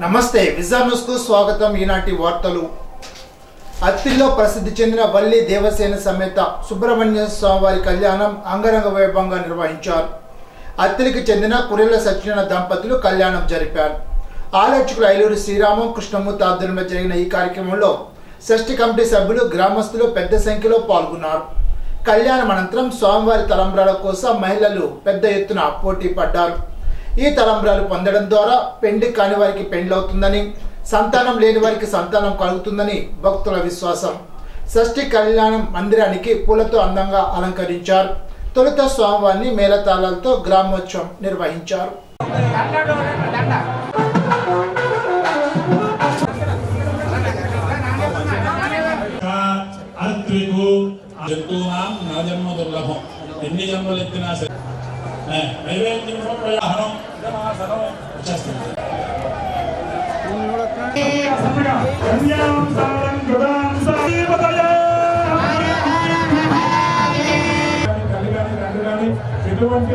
నమస్తే విజా న్యూస్కు స్వాగతం. ఈనాటి వార్తలు. అత్తిల్లో ప్రసిద్ధి చెందిన వల్లి దేవసేన సమేత సుబ్రహ్మణ్య స్వామివారి కళ్యాణం అంగరంగ వైభవంగా నిర్వహించారు. అత్తిలికి చెందిన కురెల సత్యనారాయణ దంపతులు కళ్యాణం జరిపారు. ఆలోచకులు ఐలూరు శ్రీరామం కృష్ణమూర్తి ఆధ్వర్యంలో జరిగిన ఈ కార్యక్రమంలో షష్ఠి కమిటీ సభ్యులు గ్రామస్తులు పెద్ద సంఖ్యలో పాల్గొన్నారు. కళ్యాణం అనంతరం స్వామివారి తలంబ్రాల కోసం మహిళలు పెద్ద ఎత్తున పోటీ పడ్డారు. ఈ తలంబ్రాలు పొందడం ద్వారా పెండి కాని వారికి పెండ్లవుతుందని సంతానం లేని వారికి సంతానం కలుగుతుందని భక్తుల విశ్వాసం. షష్ఠి కళ్యాణం మందిరానికి పూలతో అందంగా అలంకరించారు. తొలుత స్వామివారిని మేళతాళాలతో గ్రామోత్సవం నిర్వహించారు. దుర్లభం. ఎన్ని జన్మలు ఎత్తినా సరే. నైవేద్యం ప్రయాహనం ఇదమాసనం వచ్చేస్తుంది. ఎటువంటి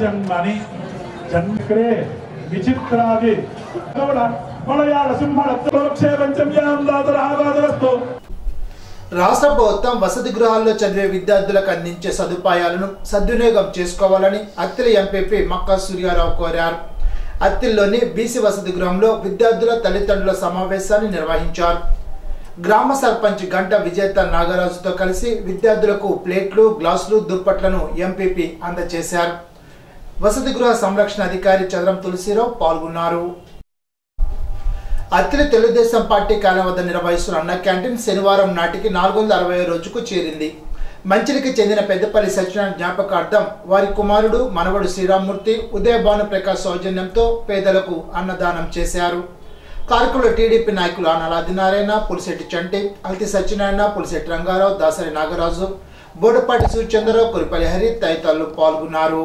జన్మని జన్మక్రే విచిత్రాది. మలయాళ రాష్ట్ర ప్రభుత్వం వసతి గృహాల్లో చదివే విద్యార్థులకు అందించే సదుపాయాలను సద్వినియోగం చేసుకోవాలని అత్తిలి ఎంపీపీ మక్కా సూర్యారావు కోరారు. అత్తిల్లోని బీసీ వసతి గృహంలో విద్యార్థుల తల్లిదండ్రుల సమావేశాన్ని నిర్వహించారు. గ్రామ సర్పంచ్ గంట విజేత నాగరాజుతో కలిసి విద్యార్థులకు ప్లేట్లు గ్లాసులు దుప్పట్లను ఎంపీపీ అందజేశారు. వసతి గృహ సంరక్షణ అధికారి చంద్రం తులసిరావు పాల్గొన్నారు. అఖిల తెలుగుదేశం పార్టీ కార్యాలయం వద్ద నిర్వహిస్తున్న అన్న క్యాంటీన్ శనివారం నాటికి నాలుగు వందల అరవై రోజుకు చేరింది. మంచిరికి చెందిన పెద్దపల్లి సత్యనారాయణ జ్ఞాపకార్థం వారి కుమారుడు మనవడు శ్రీరామ్మూర్తి ఉదయభాను ప్రకాష్ సౌజన్యంతో పేదలకు అన్నదానం చేశారు. కార్యక్రమంలో టీడీపీ నాయకులు ఆనాల ఆదినారాయణ పులిశెట్టి చంటి అల్తి సత్యనారాయణ పులిశెట్టి రంగారావు దాసరి నాగరాజు బోడపాటి సూర్యచంద్రరావు కురిపల్లి హరి తదితరులు పాల్గొన్నారు.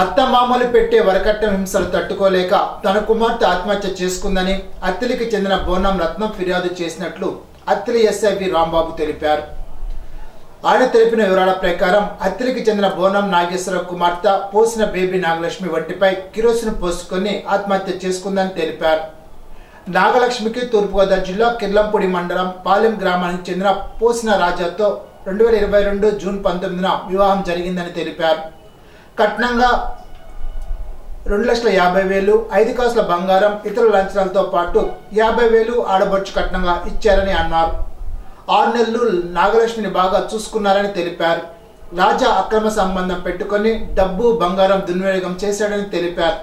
అత్తమామలు పెట్టే వరకట్నం హింసలు తట్టుకోలేక తన కుమార్తె ఆత్మహత్య చేసుకుందని అత్తిలికి చెందిన బోనం రత్నం ఫిర్యాదు చేసినట్లు అత్తిలి ఎస్ఐవి రాంబాబు తెలిపారు. ఆయన తెలిపిన వివరాల ప్రకారం అత్తిలికి చెందిన బోనం నాగేశ్వర కుమార్తె పోసిన బేబీ నాగలక్ష్మి వంటిపై కిరోసిన్ పోసుకొని ఆత్మహత్య చేసుకుందని తెలిపారు. నాగలక్ష్మికి తూర్పుగోదావరి జిల్లా కిర్లంపూడి మండలం పాలెం గ్రామానికి చెందిన పోసిన రాజాతో రెండు వేల ఇరవై రెండు జూన్ పంతొమ్మిదిన వివాహం జరిగిందని తెలిపారు. కట్నంగా రెండు లక్షల యాభై వేలు ఐదు కాసుల బంగారం ఇతర లంచనాలతో పాటు యాభై వేలు ఆడబడుచు కట్నంగా ఇచ్చారని అన్నారు. ఆరు నెలలు నాగలక్ష్మిని బాగా చూసుకున్నారని తెలిపారు. రాజా అక్రమ సంబంధం పెట్టుకొని డబ్బు బంగారం దుర్వినియోగం చేశాడని తెలిపారు.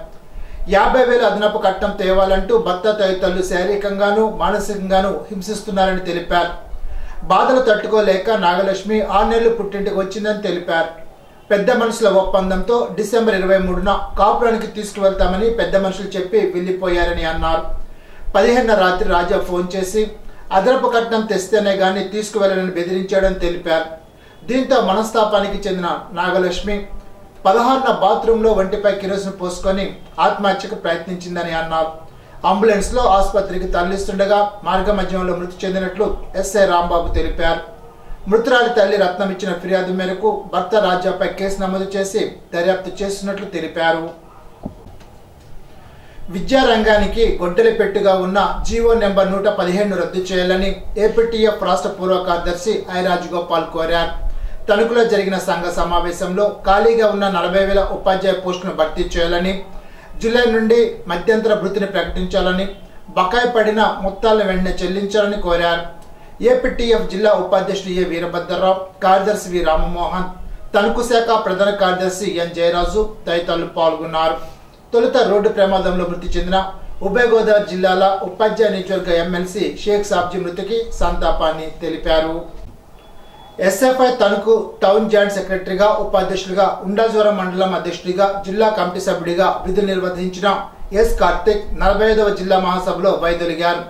యాభై వేలు అదనపు కట్టం తేవాలంటూ భర్త తదితరులు శారీరకంగానూ మానసికంగానూ హింసిస్తున్నారని తెలిపారు. బాధలు తట్టుకోలేక నాగలక్ష్మి ఆరు నెలలు పుట్టింటికి వచ్చిందని తెలిపారు. పెద్ద మనుషుల ఒప్పందంతో డిసెంబర్ ఇరవై మూడున కాపురానికి తీసుకువెళ్తామని పెద్ద మనుషులు చెప్పి వెళ్ళిపోయారని అన్నారు. పదిహేను రాత్రి రాజా ఫోన్ చేసి అదనపు కట్నం తెస్తేనే గాని తీసుకువెళ్ళని బెదిరించాడని తెలిపారు. దీంతో మనస్తాపానికి చెందిన నాగలక్ష్మి పదహారున బాత్రూంలో ఒంటిపై కిరోసిన్ పోసుకొని ఆత్మహత్యకు ప్రయత్నించిందని అన్నారు. అంబులెన్స్లో ఆసుపత్రికి తరలిస్తుండగా మార్గ మధ్యంలో మృతి చెందినట్లు ఎస్ఐ రాంబాబు తెలిపారు. మృతురాలి తల్లి రత్నం ఇచ్చిన ఫిర్యాదు మేరకు భర్త రాజాపై కేసు నమోదు చేసి దర్యాప్తు చేస్తున్నట్లు తెలిపారు. విద్యారంగానికి గొడ్డలి పెట్టుగా ఉన్న జీవో నెంబర్ నూట పదిహేను రద్దు చేయాలని ఏపీటీఎఫ్ రాష్ట్ర పూర్వ కార్యదర్శి ఐ రాజగోపాల్ కోరారు. తణుకులో జరిగిన సంఘ సమావేశంలో ఖాళీగా ఉన్న నలభై వేల ఉపాధ్యాయ పోస్టును భర్తీ చేయాలని జూలై నుండి మధ్యంతర భృతిని ప్రకటించాలని బకాయి పడిన మొత్తాలను వెంటనే చెల్లించాలని కోరారు. ఏపీటీఎఫ్ జిల్లా ఉపాధ్యక్షుడు ఏ వీరభద్రరావు కార్యదర్శి వి రామమోహన్ తణుకు శాఖ ప్రధాన కార్యదర్శి ఎన్ జయరాజు తదితరులు పాల్గొన్నారు. తొలుత రోడ్డు ప్రమాదంలో మృతి చెందిన ఉభయ గోదావరి జిల్లాల ఉపాధ్యాయ నియోజకవర్గ ఎమ్మెల్సీ షేక్ సాబ్జీ మృతికి సంతాపాన్ని తెలిపారు. ఎస్ఎఫ్ఐ తణుకు టౌన్ జాయింట్ సెక్రటరీగా ఉపాధ్యక్షుడిగా ఉండాజోరం మండలం అధ్యక్షుడిగా జిల్లా కమిటీ సభ్యుడిగా విధులు నిర్వహించిన ఎస్ కార్తిక్ నలభై ఐదవ జిల్లా మహాసభలో వైదొలిగారు.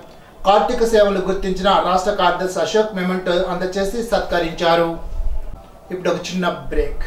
కార్తీక సేవలు గుర్తించిన రాష్ట్ర కార్యదర్శి అశోక్ మెమెంటో అందజేసి సత్కరించారు. ఇప్పుడు ఒక చిన్న బ్రేక్.